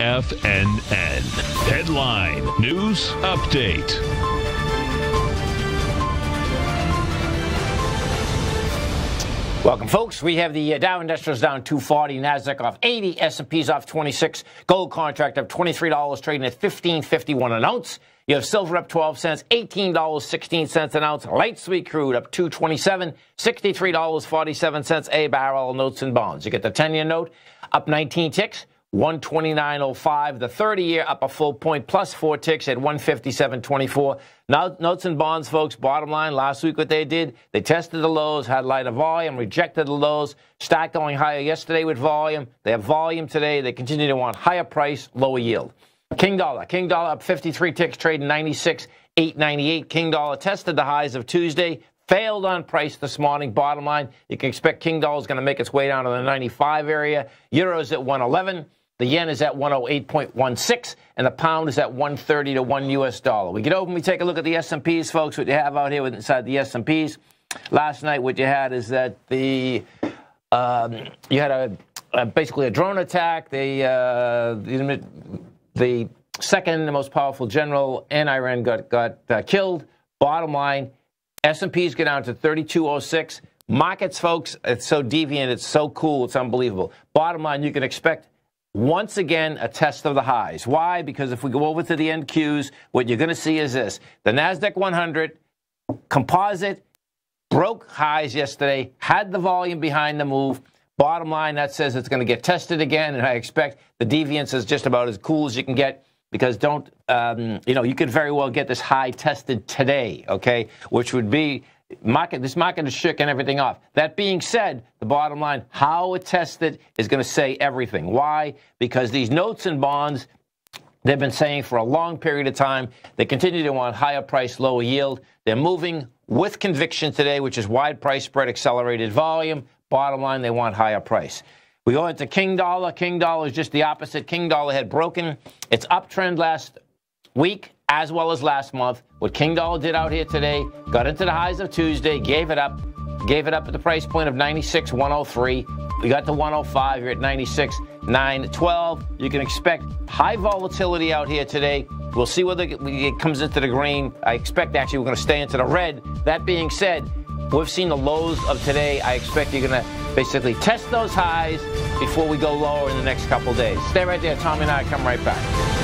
TFNN. Headline News Update. Welcome, folks. We have the uh, Dow Industrials down 240, Nasdaq off 80, S&P's off 26, gold contract up $23, trading at 15.51 an ounce. You have silver up 12 cents, $18.16 an ounce. Light sweet crude up 227, $63.47 a barrel. Notes and bonds. You get the 10-year note up 19 ticks, 129.05. The 30 year up a full point plus four ticks at 157.24. Now, notes and bonds, folks. Bottom line, last week what they did, they tested the lows, had lighter volume, rejected the lows, start going higher yesterday with volume. They have volume today. They continue to want higher price, lower yield. King dollar, King dollar up 53 ticks, trading 96, 898. King dollar tested the highs of Tuesday, failed on price this morning. Bottom line, you can expect King dollar is going to make its way down to the 95 area. Euros at 111. The yen is at 108.16, and the pound is at 130 to 1 U.S. dollar. We get over and we take a look at the S&Ps, folks, what you have out here inside the S&Ps. Last night, what you had is that the um, you had a, a, basically a drone attack. The, uh, the, the second most powerful general in Iran got, got uh, killed. Bottom line, S&Ps get down to 3206. Markets, folks, it's so deviant, it's so cool, it's unbelievable. Bottom line, you can expect once again, a test of the highs. Why? Because if we go over to the NQs, what you're going to see is this. The NASDAQ 100 composite broke highs yesterday, had the volume behind the move. Bottom line, that says it's going to get tested again, and I expect the deviance is just about as cool as you can get because don't, um, you know, you could very well get this high tested today, okay, which would be Market, this market is shaking everything off. That being said, the bottom line, how it tested is going to say everything. Why? Because these notes and bonds, they've been saying for a long period of time, they continue to want higher price, lower yield. They're moving with conviction today, which is wide price spread, accelerated volume. Bottom line, they want higher price. We go into King Dollar. King Dollar is just the opposite. King Dollar had broken its uptrend last week as well as last month. What King Dollar did out here today, got into the highs of Tuesday, gave it up, gave it up at the price point of 96, 103. We got to 105. You're at 96, 912. You can expect high volatility out here today. We'll see whether it comes into the green. I expect actually we're going to stay into the red. That being said, we've seen the lows of today. I expect you're going to basically test those highs before we go lower in the next couple days. Stay right there. Tommy and I come right back.